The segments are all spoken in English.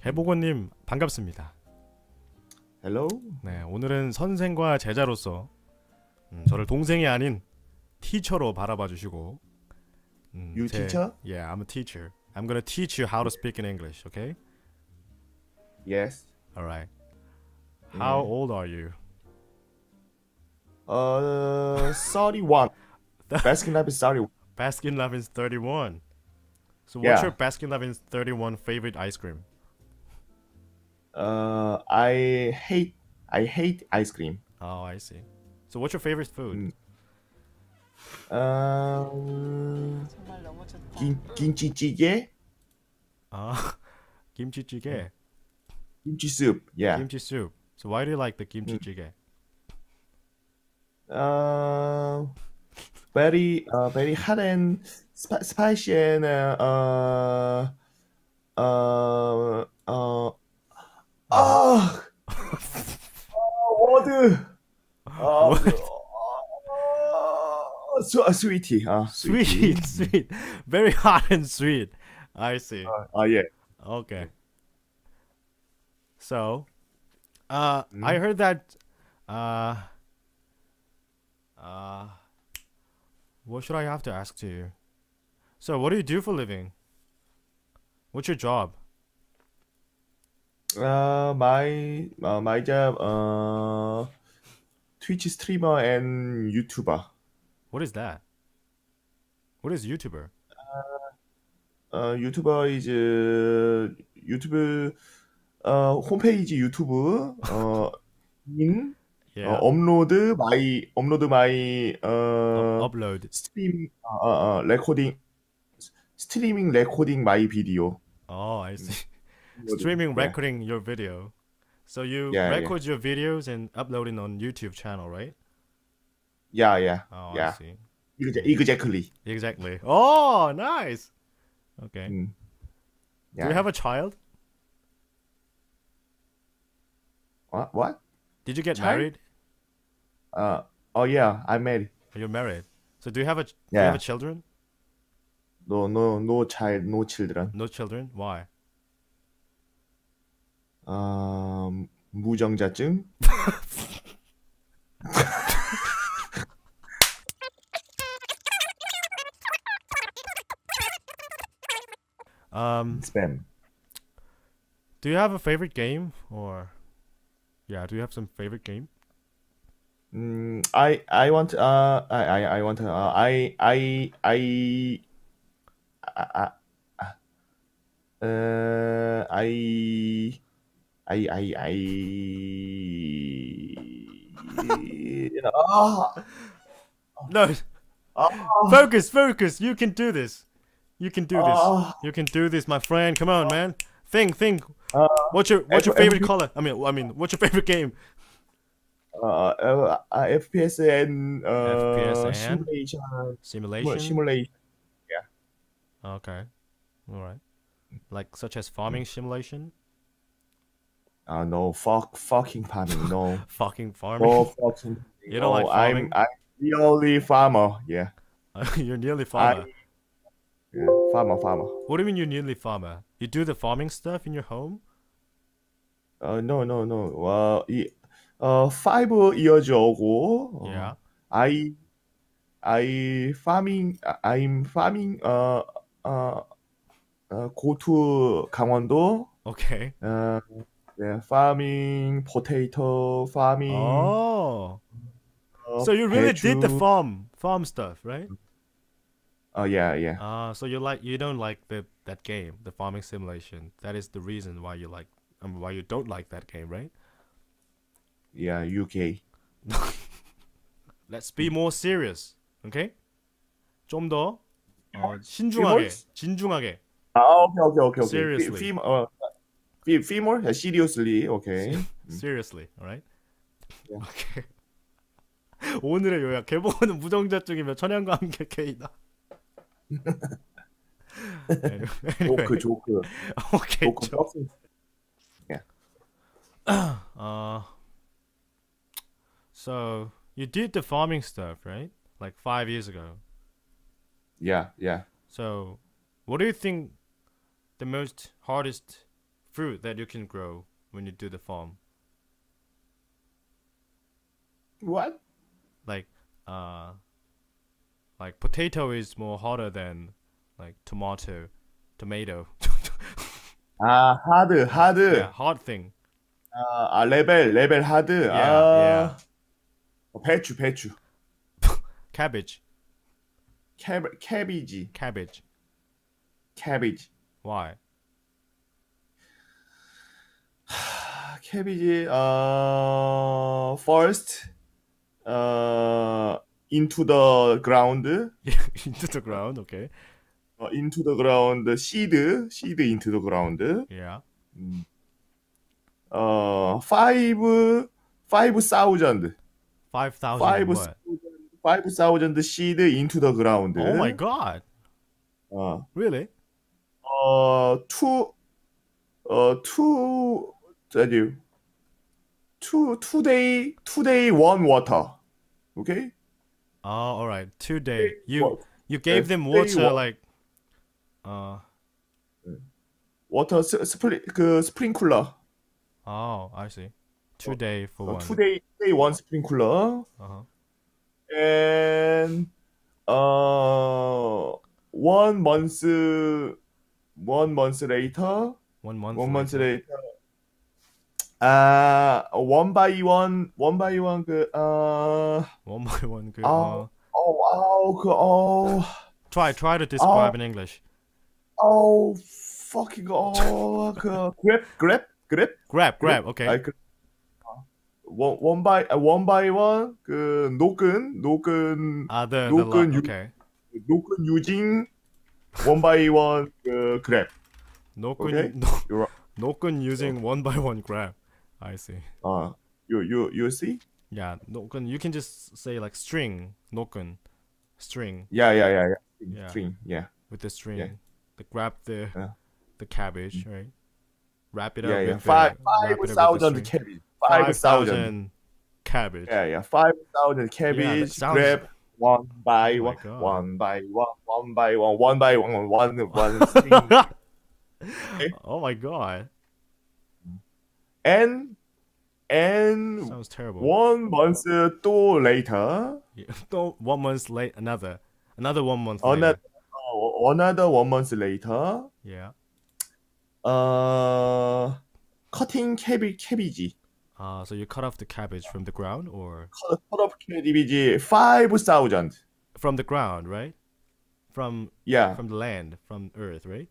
개보고님 반갑습니다. Hello. 네, 오늘은 선생과 제자로서 음, 저를 동생이 아닌 티처로 바라봐 주시고 음, You teacher? Yeah, I'm a teacher. I'm gonna teach you how to speak in English. Okay? Yes. All right. How 네. old are you? Uh, 31. Baskin Robbins 31. Baskin Robbins 31. So what's Yeah. your Baskin Robbins 31 favorite ice cream? Uh, I hate I hate ice cream. Oh, I see. So what's your favorite food? 음. Um, 정말 너무 좋다. 김 김치찌개, 아, kimchi jjigae, kimchi soup. Yeah. kimchi soup. So why do you like the kimchi jjigae? Uh, very uh very hot and sp- spicy and uh uh uh uh Ah! water! Uh, uh, so, uh, sweetie, uh, sweetie. Sweet, sweet. Very hot and sweet. I see. Oh, uh, yeah. Okay. So, uh, mm. I heard that, uh, uh, what should I have to ask to you? So, what do you do for living? What's your job? Uh my uh, my job uh Twitch streamer and YouTuber What is that? What is YouTuber? 어, 유튜버 이제 유튜브 어, 홈페이지 유튜브 어, 인 Yeah. 어, 업로드 마이 업로드 마이 어, upload. 스트림 어, 어, 어, 레코딩 스트리밍 레코딩 마이 비디오 Oh, I see. streaming yeah. recording your video. So you yeah, record yeah. your videos and uploading on YouTube channel, right? Yeah, yeah. Oh, yeah. Exactly. Exactly. Oh, nice. Okay. Mm. Do you have a child? What? What? Did you get child? married? Uh. Oh yeah, I'm married. Oh, you're married. So do you have a? Do you have children? No, no, no child, no children. No children. Why? 어, 무정자증 Um, 스팸 do you have a favorite game or yeah, do you have some favorite game? Mm, I I want uh I I I want uh I I I I uh I I I I ah No. Focus, focus. You can do this. You can do this. Ah. You can do this, my friend. Come on, man. Think, think. Uh, What's your what's your favorite FP color? I mean, I mean, what's your favorite game? uh, uh, uh FPS and uh FPS and? simulation Simulation. simulation Okay. All right. Like such as farming simulation. Uh, no, fuck, fucking farming, no. fucking farming. Oh, fucking. You don't no, like farming. I'm, I'm farmer. Yeah. you're nearly farmer. I, yeah, farmer, farmer. What do you mean you're nearly farmer? You do the farming stuff in your home? Uh, no, no, no. Uh, uh, five years ago. Yeah. I, I farming. I'm farming. Uh, uh, uh go to Gangwon-do. Okay. Uh yeah, farming potato, farming, Oh. uh, So you really did the 배추. farm farm stuff, right? Oh, yeah, yeah. Ah, so you like you don't like the that game, the farming simulation. That is the reason why you like um, why you don't like that game, right? Yeah, UK. Let's be more serious. Okay? 좀 더 어, 신중하게, Femurs? 진중하게. 아, okay, okay, okay, okay. Seriously. Fem, uh, fe- femur? Yeah, seriously, okay. Seriously, alright? Yeah. 오케이. 오늘의 요약. 개봉은 무정자증이며 천연과 함께 K다. anyway, 조크, 조크. 오케이. 조크 저- 박스. Uh, so you did the farming stuff, right? Like five years ago. Yeah, yeah. So, what do you think the most hardest fruit that you can grow when you do the farm? What? Like uh like potato is more harder than like tomato, tomato. 아 하드 하드. yeah, hard thing. 아, 아 레벨 레벨 하드. Yeah, 아 yeah. 어, 배추 배추. Cabbage, 캐 캐비지 cabbage. 캐비지. Why? 캐비지 어 first 어 into the ground Into the ground, okay. 어, into the ground seed seed into the ground Yeah. 음. 어 five five thousand Five thousand. five what? five thousand seed into the ground Oh my god. 어, Really? 어 two 어 two 저기 two two day two day one water okay Oh, all right. Two day. You you gave them water wa- like uh 스, 스프리 그 스프링쿨러 oh, I see. Two day for 어, one. two day day one 스프링쿨러 Uh-huh. and uh one month one month later One month. one month later. later 아 one by one one by one 그어 One by one. Good. Oh. Uh, 어, 아우 그어 try try to describe Oh. in English. 아우 fucking 어그 grab grab grab Grab, grab. Okay. 아이 그 원, 원 바이 아, 원 바이 원, 그 노근 노근 Ah, the, the no lo- good, you- okay. 노근 유징 원 바이 원그 그랩 No Okay. kun no, You're no kun using one by one grab. I see. 어 you you you see Yeah, no kun. You can just say like string. No kun. String yeah yeah yeah yeah Yeah. string yeah with the string. Yeah. The grab the Yeah. the cabbage, mm. right? Wrap it up. yeah yeah five five wrap it up with the thousand cabbage five thousand cabbage. yeah yeah five thousand cabbage sounds- grab one by Oh one one by one one by one one by one one one string oh my god. And and sounds terrible. One month two later. Yeah, one month late another another one month. Another later. another one month later. Yeah. Uh, cutting cabbage. cabbage. Uh, so you cut off the cabbage from the ground, or cut, cut off cabbage five thousand from the ground, right? From yeah, from the land, from earth, right?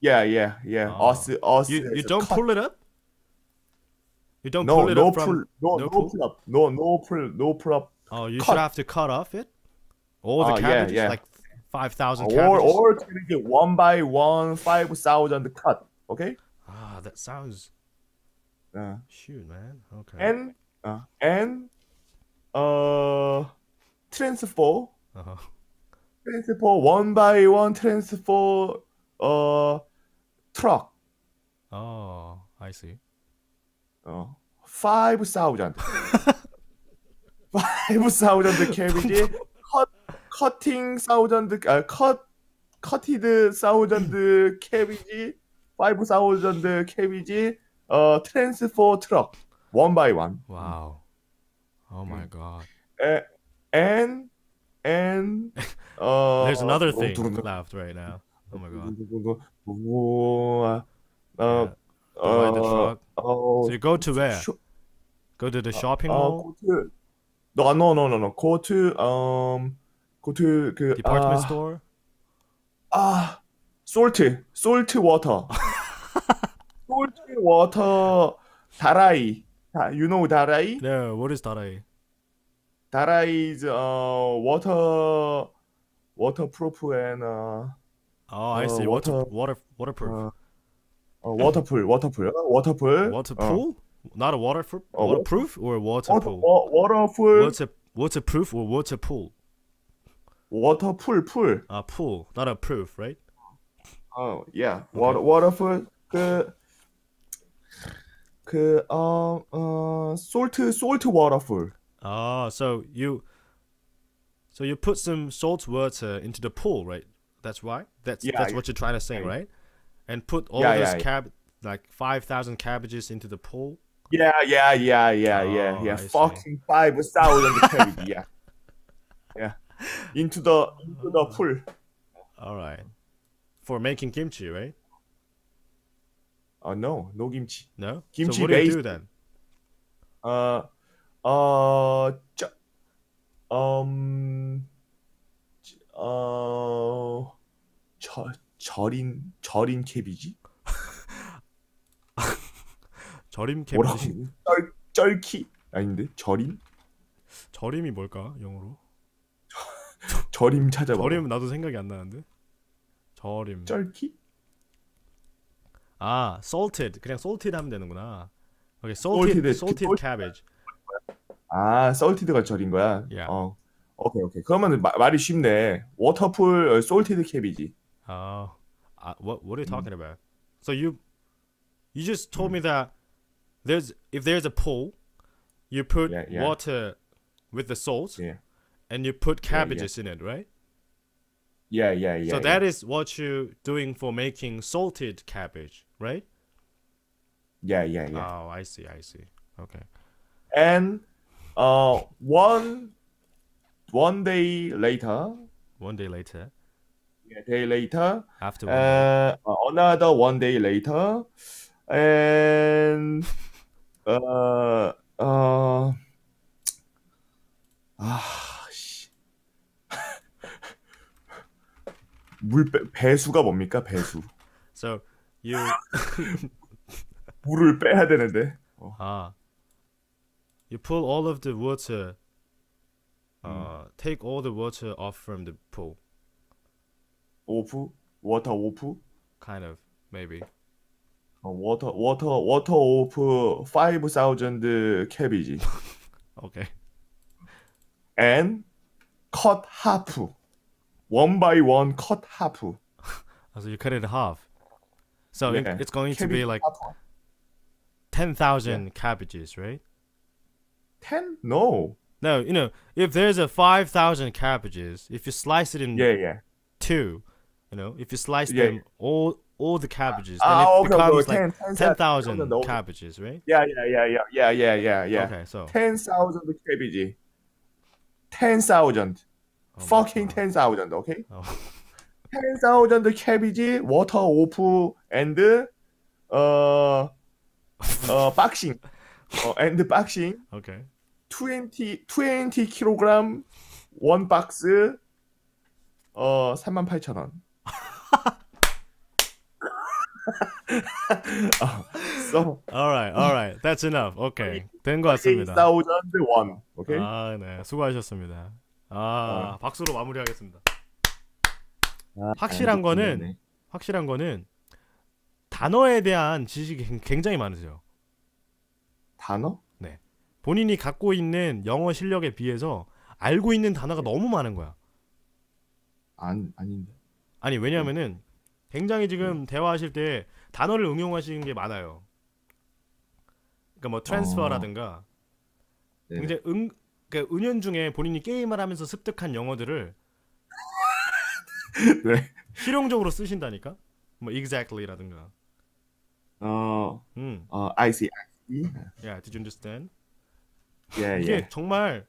Yeah, yeah, yeah. Ah. Oh. Also, also, you you don't pull it up you don't no pull it no up from. pull no no no pull? pull up no no pull no pull up Oh, you cut. should have to cut off it. All the Oh, yeah, cabbages, yeah. like five thousand or cabbages. or take it one by one five thousand cut okay ah, that sounds uh, shoot, man. Okay. and uh, and uh transfer uh-huh. transfer one by one transfer uh truck Oh, I see. 어, 5 사우전드 5 사우전드 캐비지 컷 커팅 사우전드 아컷 커티드 사우전드 캐비지 5 사우전드 캐비지 어 트랜스포 트럭 원 바이 원 와우 오 마이 갓 and and uh, there's another thing left right now oh my god uh, uh, yeah. the truck 어, So you go to where? 쇼- Go to the shopping 어, mall, go to, no, no, no, no, no. Go to, um, go to 그, department 아, store. 아, salt, salt water, salt water, 다라이. 다- You know 다라이? No, what is 다라이? 다라이 is uh water, waterproof and uh, Oh, I Uh, see. Water, water- water, waterproof. 어, 어, waterpool, waterpool, waterpool, water 어, pool? Not a waterproof? Oh, what- waterproof or water water, pool? 와- waterpool, Water, waterproof or water pool? waterpool, pool. Uh, pool, not a proof, right? 어, yeah. water, waterfall 그, 그, 어, 어, salt, salt waterfall. Ah, so you, so you put some salt water into the pool, right? That's why. That's Yeah, that's yeah. what you're trying to say, Yeah. right? And put all Yeah, this yeah, yeah. cab, like five thousand cabbages into the pool. Yeah, yeah, yeah, yeah, yeah, Oh, yeah. I. Fucking five thousand cabbage. Yeah, yeah. Into the into the pool. All right. For making kimchi, right? Oh no, no kimchi. No. Kimchi so what do you based- do then? Uh, uh, 저, um, 어, 절 절인 절인 캐비지? 절임? 캐비지. 쩔 쩔키 아닌데 절인? 절임이 뭘까? 영어로? 절임 찾아봐. 절임 나도 생각이 안 나는데. 절임. 쩔키? 아, salted. 그냥 salted 하면 되는구나. 오케이, salted, Salted, salted salted. cabbage. 아, 솔티드가 절인 거야. Yeah. 어, 오케이 오케이. 그러면 마, 말이 쉽네. 워터풀 캐비지. Oh, uh, what what are you talking about? So you you just told me that there's if there's a pool, you put Yeah, yeah. water with the salt Yeah. and you put cabbages in it, right? Yeah, yeah, yeah. so that is what you're doing for making salted cabbage, right? Yeah, yeah, yeah. Oh, I see, I see. Okay. And uh one one day later, One day later, day later, after one uh, another one day later, and uh uh 아, 씨. 물 배, 배수가 뭡니까? 배수. So you 물을 빼야 되는데. ah you pull all of the water. Uh, take all the water off from the pool. 오프? 워터 오프? Kind of, maybe. 어, 워터 워터 워터 오프 5000 캐비지. Okay. and cut half. one by one cut half. Oh, so you cut it in half. So it- Yeah. it's going to be 캐비지 like half. 10,000 cabbages, right? 10? No. No, you know, if there's a 5,000 cabbages, if you slice it in Yeah, yeah. two, you know, if you slice Yeah. them all all the cabbages, then Ah, it okay, becomes okay. like 10,000 10,000 no. cabbages, right? Yeah, yeah, yeah, yeah, yeah, yeah, yeah, yeah. Okay, so 10,000 cabbage. 10,000. Oh Fucking God. 10,000, okay? Oh. 10,000 cabbage, water off and uh uh boxing. 어, and boxing. okay. 20 20 kilogram one box 어 38,000원. 어, so All right, all right. That's enough. Okay. 된것 같습니다. 8,000 won. 오케이? 아, 네. 수고하셨습니다. 아, 박수로 마무리하겠습니다. 아, 확실한 거는 네. 확실한 거는 단어에 대한 지식이 굉- 굉장히 많으세요. 단어? 본인이 갖고 있는 영어 실력에 비해서 알고 있는 단어가 너무 많은 거야. 안 아닌데. 아니 왜냐면은 굉장히 지금 대화하실 때 단어를 응용하시는 게 많아요. 그러니까 뭐 트랜스퍼라든가 네네. 굉장히 응 그러니까 은연 중에 본인이 게임을 하면서 습득한 영어들을 네. 실용적으로 쓰신다니까. 뭐 exactly라든가. 어, 음. 어, I see. I see. Yeah, did you understand? 예, 이게 예. 정말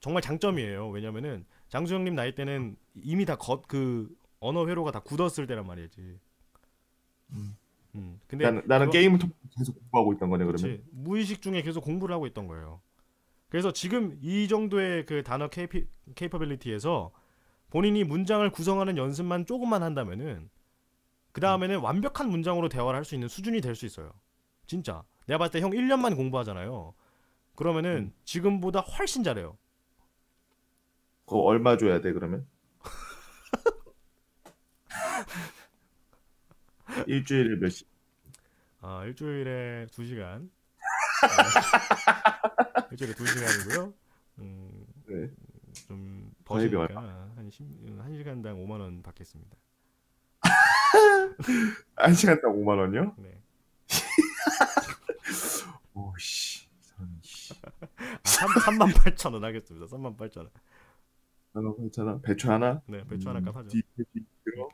정말 장점이에요. 왜냐면은 장수영님 나이 때는 이미 다그 언어 회로가 다 굳었을 때란 말이지. 음. 근데 나는 나는 그거- 게임을 계속 공부하고 있던 거네, 그러면. 그치. 무의식 중에 계속 공부를 하고 있던 거예요. 그래서 지금 이 정도의 그 단어 케이피, 케이퍼빌리티에서 본인이 문장을 구성하는 연습만 조금만 한다면은 그 다음에는 완벽한 문장으로 대화를 할 수 있는 수준이 될 수 있어요. 진짜. 내가 봤을 때 형 1년만 공부하잖아요. 그러면은 지금보다 훨씬 잘해요. 그거 얼마 줘야 돼, 그러면? 일주일에 몇 시? 아, 일주일에 2시간. 일주일에 2시간이고요. 음, 네. 좀 버시니까 한, 10, 한 시간당 5만 원 받겠습니다. 한 시간당 5만 원이요? 네. 오씨. 씨. 아, 3, 만 8천 원 하겠습니다. 3만 8천 원. 하나 괜찮아? 배추 하나? 네, 배추 하나 값 하죠. 뒤- 뒤- 뒤로?